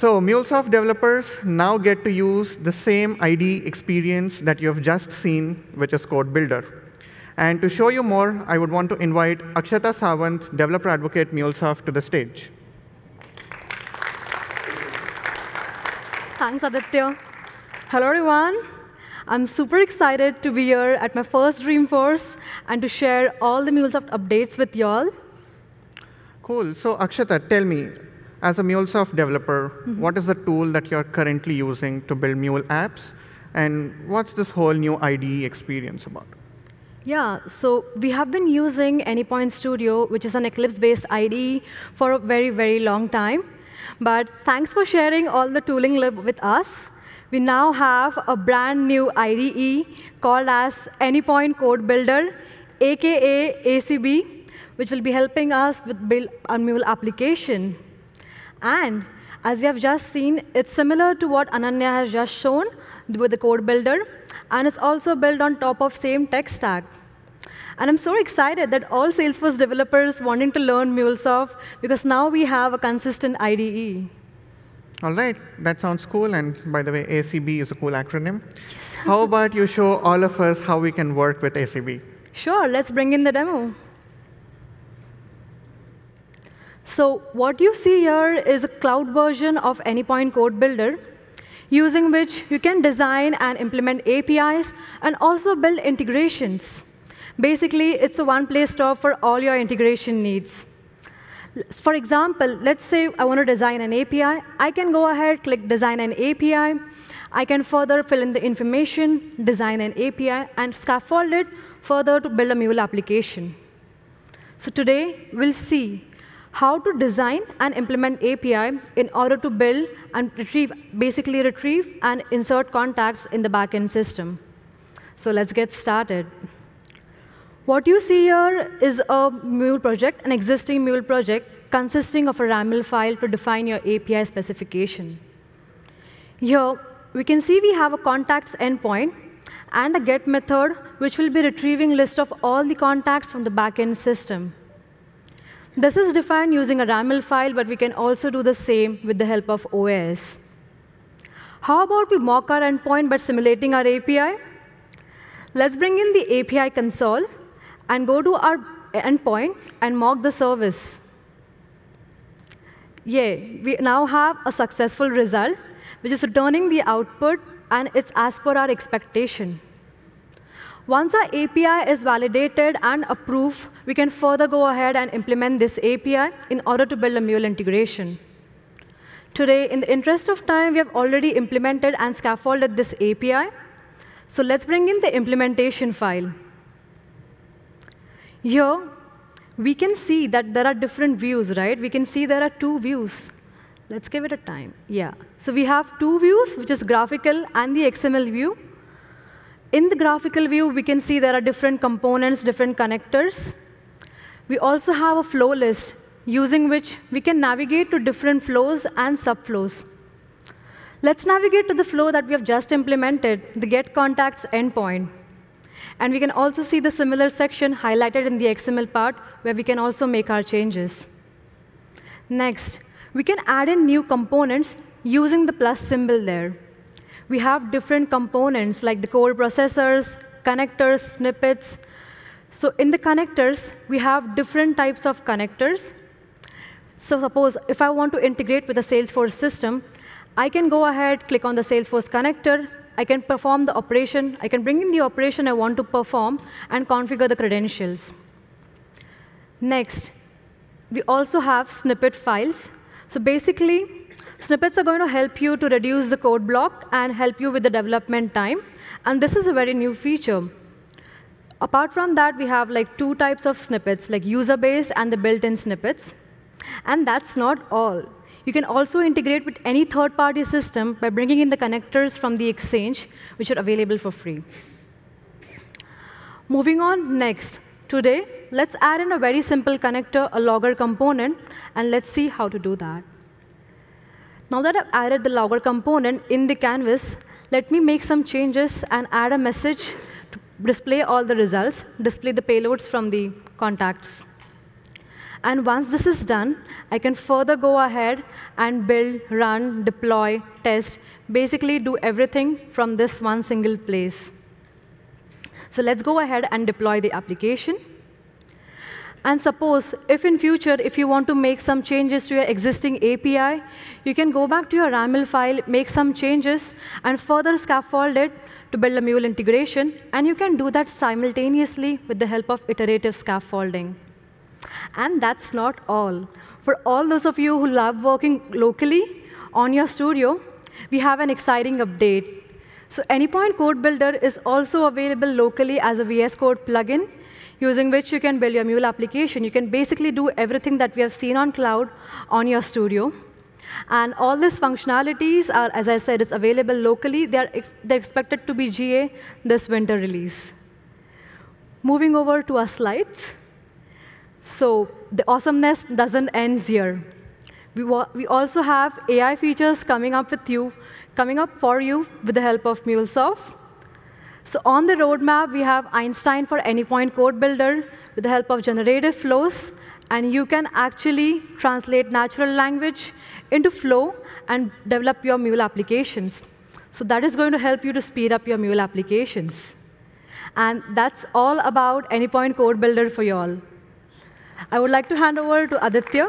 So MuleSoft developers now get to use the same IDE experience that you have just seen, which is Code Builder. And to show you more, I would want to invite Akshata Sawant, developer advocate MuleSoft, to the stage. Thanks, Aditya. Hello, everyone. I'm super excited to be here at my first Dreamforce and to share all the MuleSoft updates with y'all. Cool. So Akshata, tell me, as a MuleSoft developer, mm -hmm. what is the tool that you're currently using to build Mule apps? And what's this whole new IDE experience about? Yeah, so we have been using Anypoint Studio, which is an Eclipse-based IDE, for a very, very long time. But thanks for sharing all the tooling with us. We now have a brand new IDE called as Anypoint Code Builder, AKA ACB, which will be helping us with build a Mule application. And as we have just seen, it's similar to what Ananya has just shown with the code builder, and it's also built on top of same tech stack. And I'm so excited that all Salesforce developers wanting to learn MuleSoft because now we have a consistent IDE. All right, that sounds cool. And by the way, ACB is a cool acronym. Yes. how about you show all of us how we can work with ACB? Sure, let's bring in the demo. So what you see here is a cloud version of Anypoint Code Builder, using which you can design and implement APIs and also build integrations. Basically, it's a one-place store for all your integration needs. For example, let's say I want to design an API. I can go ahead, click Design an API. I can further fill in the information, design an API, and scaffold it further to build a Mule application. So today, we'll see how to design and implement API in order to build and retrieve, basically retrieve and insert contacts in the backend system. So let's get started. What you see here is a Mule project, an existing Mule project consisting of a RAML file to define your API specification. Here, we can see we have a contacts endpoint and a get method, which will be retrieving list of all the contacts from the backend system. This is defined using a RAML file, but we can also do the same with the help of OAS. How about we mock our endpoint by simulating our API? Let's bring in the API console and go to our endpoint and mock the service. Yeah, we now have a successful result, which is returning the output, and it's as per our expectation. Once our API is validated and approved, we can further go ahead and implement this API in order to build a Mule integration. Today, in the interest of time, we have already implemented and scaffolded this API. So let's bring in the implementation file. Here, we can see that there are different views, right? We can see there are two views. Let's give it a time. Yeah. So we have two views, which is graphical and the XML view. In the graphical view, we can see there are different components, different connectors. We also have a flow list, using which we can navigate to different flows and subflows. Let's navigate to the flow that we have just implemented, the get contacts endpoint. And we can also see the similar section highlighted in the XML part, where we can also make our changes. Next, we can add in new components using the plus symbol there we have different components like the core processors, connectors, snippets. So in the connectors, we have different types of connectors. So suppose if I want to integrate with the Salesforce system, I can go ahead, click on the Salesforce connector. I can perform the operation. I can bring in the operation I want to perform and configure the credentials. Next, we also have snippet files. So basically, Snippets are going to help you to reduce the code block and help you with the development time. And this is a very new feature. Apart from that, we have like two types of snippets, like user-based and the built-in snippets. And that's not all. You can also integrate with any third-party system by bringing in the connectors from the Exchange, which are available for free. Moving on next. Today, let's add in a very simple connector, a logger component, and let's see how to do that. Now that I've added the logger component in the canvas, let me make some changes and add a message to display all the results, display the payloads from the contacts. And once this is done, I can further go ahead and build, run, deploy, test, basically do everything from this one single place. So let's go ahead and deploy the application. And suppose if in future, if you want to make some changes to your existing API, you can go back to your YAML file, make some changes, and further scaffold it to build a mule integration. And you can do that simultaneously with the help of iterative scaffolding. And that's not all. For all those of you who love working locally on your studio, we have an exciting update. So Anypoint Code Builder is also available locally as a VS Code plugin using which you can build your Mule application. You can basically do everything that we have seen on cloud on your studio. And all these functionalities are, as I said, it's available locally. They're, ex they're expected to be GA this winter release. Moving over to our slides. So the awesomeness doesn't end here. We, we also have AI features coming up with you, coming up for you with the help of MuleSoft. So on the roadmap, we have Einstein for Anypoint Code Builder with the help of generative flows. And you can actually translate natural language into flow and develop your Mule applications. So that is going to help you to speed up your Mule applications. And that's all about Anypoint Code Builder for you all. I would like to hand over to Aditya